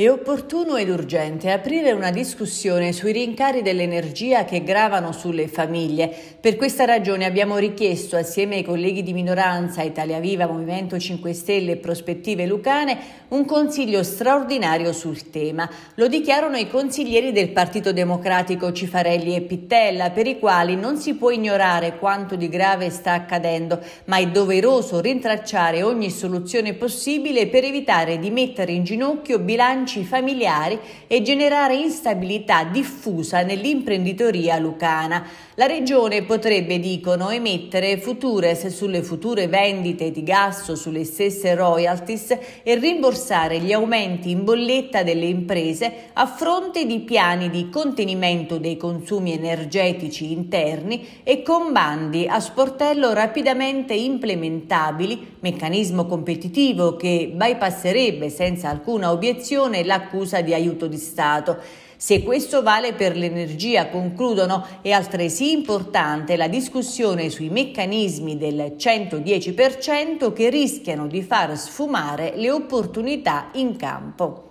È opportuno ed urgente aprire una discussione sui rincari dell'energia che gravano sulle famiglie. Per questa ragione abbiamo richiesto, assieme ai colleghi di minoranza Italia Viva, Movimento 5 Stelle e Prospettive Lucane, un consiglio straordinario sul tema. Lo dichiarano i consiglieri del Partito Democratico Cifarelli e Pittella, per i quali non si può ignorare quanto di grave sta accadendo, ma è doveroso rintracciare ogni soluzione possibile per evitare di mettere in ginocchio bilanci bilanci familiari e generare instabilità diffusa nell'imprenditoria lucana. La Regione potrebbe, dicono, emettere futures sulle future vendite di gas o sulle stesse royalties e rimborsare gli aumenti in bolletta delle imprese a fronte di piani di contenimento dei consumi energetici interni e con bandi a sportello rapidamente implementabili, meccanismo competitivo che bypasserebbe senza alcuna obiezione è l'accusa di aiuto di Stato. Se questo vale per l'energia, concludono, è altresì importante la discussione sui meccanismi del 110% che rischiano di far sfumare le opportunità in campo.